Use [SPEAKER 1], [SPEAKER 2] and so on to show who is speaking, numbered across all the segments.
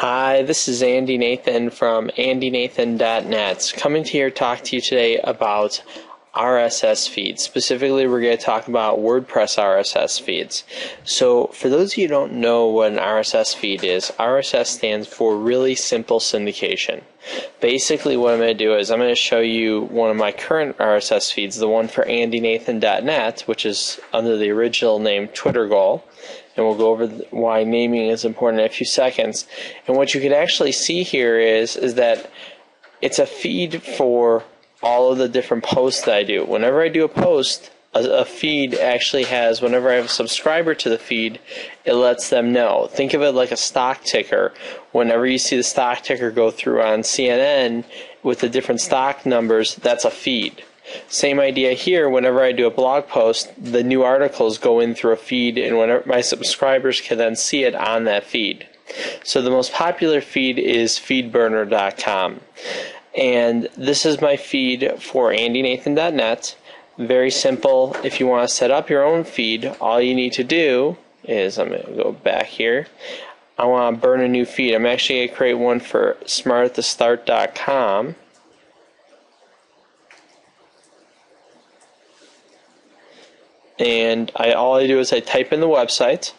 [SPEAKER 1] Hi, this is Andy Nathan from andynathan.net coming to here to talk to you today about RSS feeds. Specifically, we're going to talk about WordPress RSS feeds. So, for those of you who don't know what an RSS feed is, RSS stands for Really Simple Syndication. Basically, what I'm going to do is I'm going to show you one of my current RSS feeds, the one for andynathan.net, which is under the original name Twitter Goal. And we'll go over why naming is important in a few seconds. And what you can actually see here is is that it's a feed for all of the different posts that I do. Whenever I do a post, a, feed actually has, whenever I have a subscriber to the feed, it lets them know. Think of it like a stock ticker. Whenever you see the stock ticker go through on CNN with the different stock numbers, that's a feed. Same idea here. Whenever I do a blog post, the new articles go in through a feed, and whenever my subscribers can then see it on that feed. So the most popular feed is feedburner.com. And this is my feed for andynathan.net. Very simple. If you want to set up your own feed, all you need to do is I'm going to go back here. I want to burn a new feed. I'm actually going to create one for smartatthestart.com. And I all I do is I type in the website.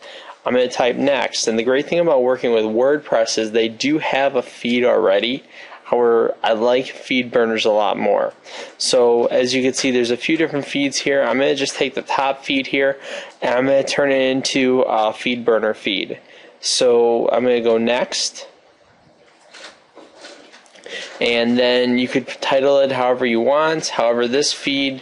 [SPEAKER 1] I'm going to type next. And the great thing about working with WordPress is they do have a feed already. However, I like feed burners a lot more. So as you can see, there's a few different feeds here. I'm going to just take the top feed here and I'm going to turn it into a feed burner feed. So I'm going to go next. And then you could title it however you want. However, this feed,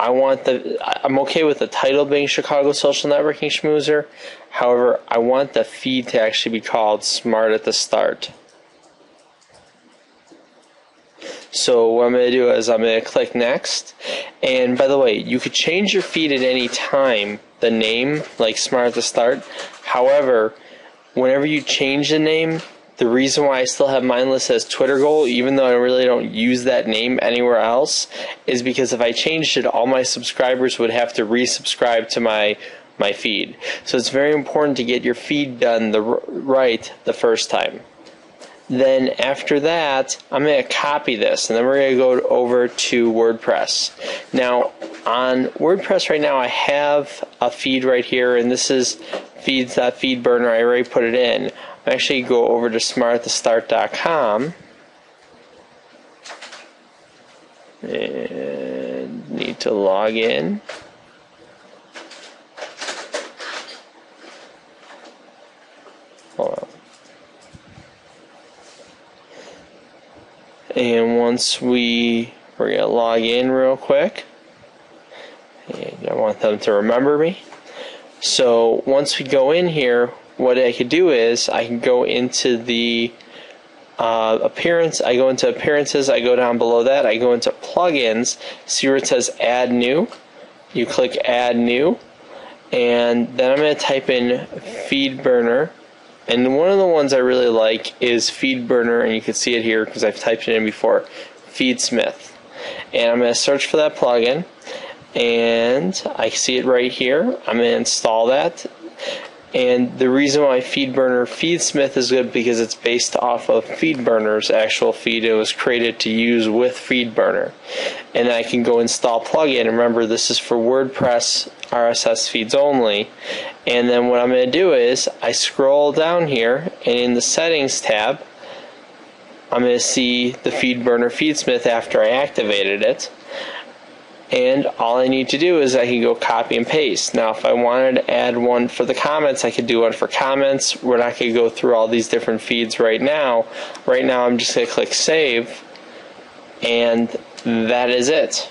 [SPEAKER 1] I want the, I'm okay with the title being Chicago Social Networking Schmoozer. However, I want the feed to actually be called Smart at the Start. So what I'm going to do is I'm going to click next. And by the way, you could change your feed at any time, the name, like Smart at the Start. However, whenever you change the name, the reason why I still have mine as Twitter goal, even though I really don't use that name anywhere else, is because if I changed it, all my subscribers would have to resubscribe to my my feed. So it's very important to get your feed done the right the first time. Then after that, I'm going to copy this and then we're going to go over to WordPress. Now, on WordPress right now, I have a feed right here, and this is feeds.feedburner. I already put it in. I'm actually go over to smartatthestart.com and need to log in. And once we we're gonna log in real quick. And I want them to remember me. So once we go in here what I could do is I can go into the uh, appearance I go into appearances I go down below that I go into plugins see where it says add new. You click add new. And then I'm going to type in feed burner and one of the ones I really like is FeedBurner, and you can see it here because I've typed it in before, FeedSmith. And I'm going to search for that plugin, and I see it right here. I'm going to install that. And the reason why FeedBurner FeedSmith is good because it's based off of FeedBurner's actual feed. It was created to use with FeedBurner. And I can go install plugin. Remember, this is for WordPress RSS feeds only. And then what I'm going to do is I scroll down here and in the settings tab, I'm going to see the FeedBurner FeedSmith after I activated it. And all I need to do is I can go copy and paste. Now, if I wanted to add one for the comments, I could do one for comments. We're not going to go through all these different feeds right now. Right now, I'm just going to click save, and that is it.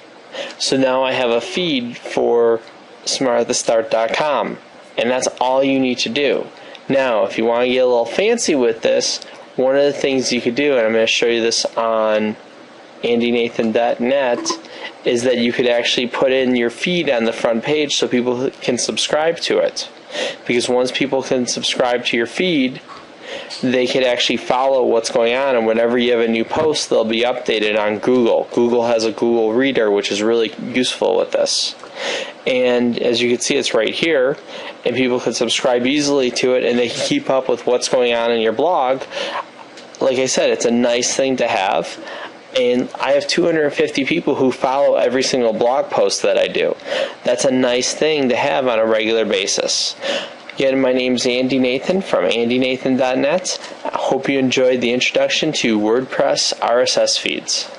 [SPEAKER 1] So now I have a feed for smartatthestart.com, and that's all you need to do. Now, if you want to get a little fancy with this, one of the things you could do, and I'm going to show you this on andynathan.net, is that you could actually put in your feed on the front page so people can subscribe to it. Because once people can subscribe to your feed, they could actually follow what's going on, and whenever you have a new post, they'll be updated on Google. Google has a Google Reader, which is really useful with this. And as you can see, it's right here, and people can subscribe easily to it and they can keep up with what's going on in your blog. Like I said, it's a nice thing to have and I have 250 people who follow every single blog post that I do. That's a nice thing to have on a regular basis. Again, my name is Andy Nathan from andynathan.net. I hope you enjoyed the introduction to WordPress RSS feeds.